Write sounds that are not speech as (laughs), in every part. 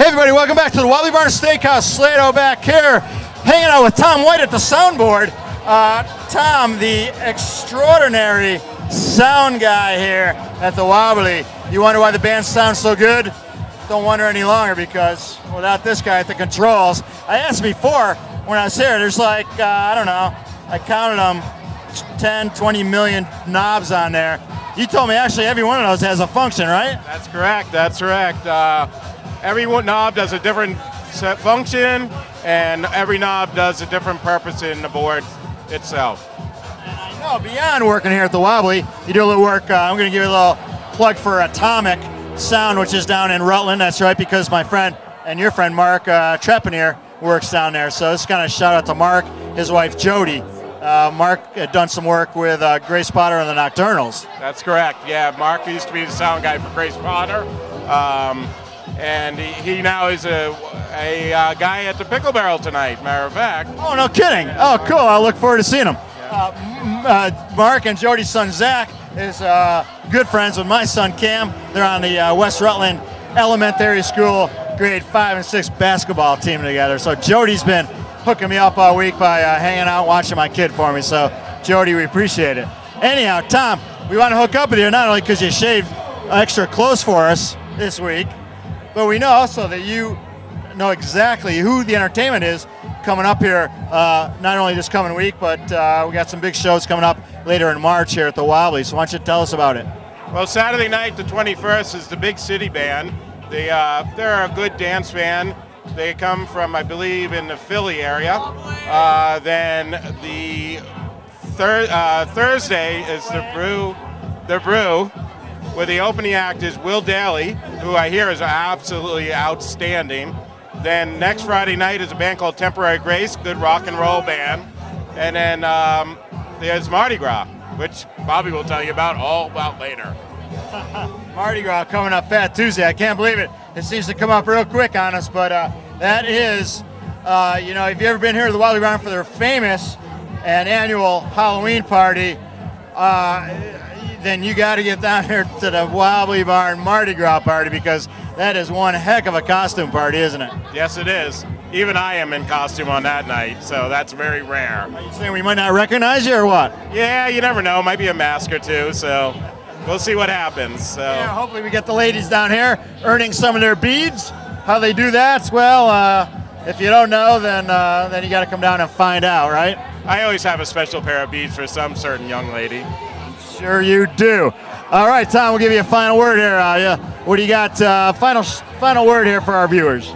Hey, everybody, welcome back to the Wobbly Barn Steakhouse. Slato back here, hanging out with Tom White at the soundboard. Uh, Tom, the extraordinary sound guy here at the Wobbly. You wonder why the band sounds so good? Don't wonder any longer because without this guy at the controls, I asked before when I was here, there's like, uh, I don't know, I counted them 10, 20 million knobs on there. You told me actually every one of those has a function, right? That's correct. That's correct. Uh, every knob does a different set function, and every knob does a different purpose in the board itself. I know beyond working here at the Wobbly, you do a little work. Uh, I'm going to give you a little plug for Atomic Sound, which is down in Rutland. That's right, because my friend and your friend Mark uh, Trepanier works down there. So this kind of shout out to Mark, his wife Jody. Uh, Mark had done some work with uh, Grace Potter and the Nocturnals. That's correct. Yeah, Mark used to be the sound guy for Grace Potter, um, and he, he now is a, a uh, guy at the Pickle Barrel tonight. Matter of fact. Oh, no kidding. Oh, cool. I look forward to seeing him. Uh, uh, Mark and Jody's son Zach is uh, good friends with my son Cam. They're on the uh, West Rutland Elementary School grade five and six basketball team together. So Jody's been hooking me up all week by uh, hanging out, watching my kid for me. So Jody, we appreciate it. Anyhow, Tom, we want to hook up with you not only because you shaved extra clothes for us this week, but we know also that you know exactly who the entertainment is coming up here, uh, not only this coming week, but uh, we got some big shows coming up later in March here at the Wobbly. So why don't you tell us about it? Well, Saturday night, the 21st, is the Big City Band. They, uh, they're a good dance band. They come from, I believe, in the Philly area. Uh, then the thir- uh, Thursday is the Brew, the Brew, where the opening act is Will Daly, who I hear is absolutely outstanding. Then next Friday night is a band called Temporary Grace, good rock and roll band. And then um, there's Mardi Gras, which Bobby will tell you about all about later. (laughs) Mardi Gras coming up Fat Tuesday. I can't believe it. It seems to come up real quick on us, but uh, that is, uh, you know, if you've ever been here to the Wobbly Barn for their famous and annual Halloween party, uh, then you got to get down here to the Wobbly Barn Mardi Gras party because that is one heck of a costume party, isn't it? Yes, it is. Even I am in costume on that night, so that's very rare. Are you saying we might not recognize you or what? Yeah, you never know. Might be a mask or two, so we'll see what happens. So. Yeah, hopefully we get the ladies down here earning some of their beads. How they do that? Well, uh, if you don't know, then uh, then you got to come down and find out, right? I always have a special pair of beads for some certain young lady. Sure you do. All right, Tom, we'll give you a final word here. Uh, yeah. What do you got? Uh, final final word here for our viewers.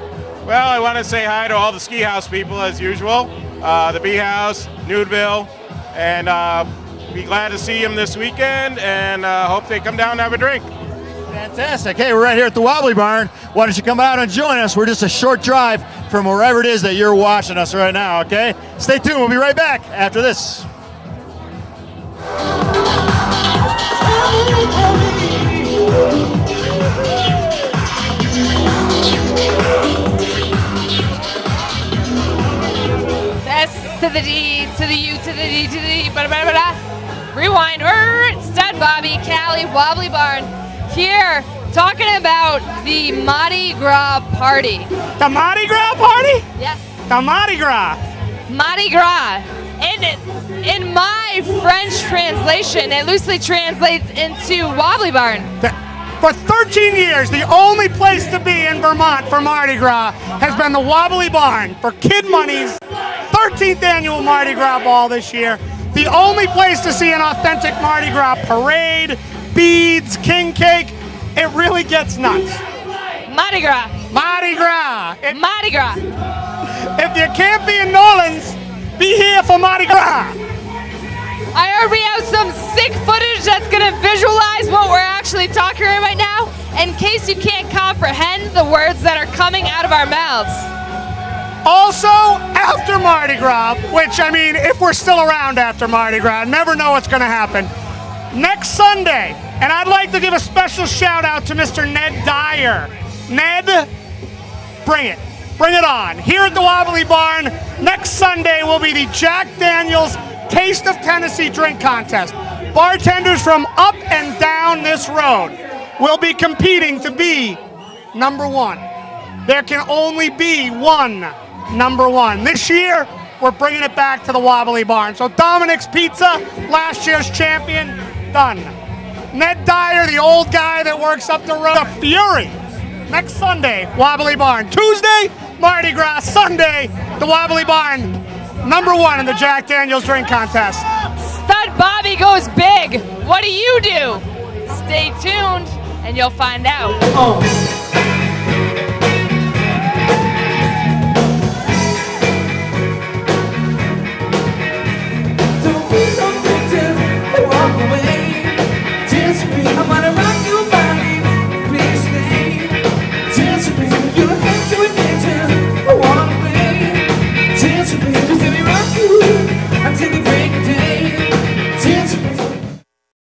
Well, I want to say hi to all the ski house people as usual, uh, the Bee House, Nudeville, and uh, be glad to see them this weekend and uh, hope they come down and have a drink. Fantastic. Hey, we're right here at the Wobbly Barn. Why don't you come out and join us? We're just a short drive from wherever it is that you're watching us right now, okay? Stay tuned. We'll be right back after this. S to the D to the U to the D to the D. Blah, blah, blah. Rewind. Stud Bobby, Callie, Wobbly Barn. Here, talking about the Mardi Gras party. The Mardi Gras party? Yes, The Mardi Gras. Mardi Gras. In, in my French translation, it loosely translates into Wobbly Barn. For 13 years, the only place to be in Vermont for Mardi Gras has been the Wobbly Barn for Kid Money's 13th annual Mardi Gras ball this year. The only place to see an authentic Mardi Gras parade, beads, king cake. It really gets nuts. Mardi Gras. Mardi Gras. If, Mardi Gras. if you can't be in New Orleans, be here for Mardi Gras. I heard we have some sick footage that's gonna visualize what we're actually talking about right now, in case you can't comprehend the words that are coming out of our mouths. Also, after Mardi Gras, which I mean, if we're still around after Mardi Gras, never know what's going to happen. Next Sunday, and I'd like to give a special shout out to Mr. Ned Dyer. Ned, bring it. Bring it on. Here at the Wobbly Barn, next Sunday will be the Jack Daniels Taste of Tennessee Drink Contest. Bartenders from up and down this road will be competing to be number one. there can only be one number one. This year, we're bringing it back to the Wobbly Barn. So Dominic's Pizza, last year's champion, done. Ned Dyer, the old guy that works up the road, the Fury. Next Sunday, Wobbly Barn. Tuesday, Mardi Gras. Sunday, the Wobbly Barn. Number one in the Jack Daniels drink contest. Stud Bobby goes big. What do you do? Stay tuned and you'll find out. Oh.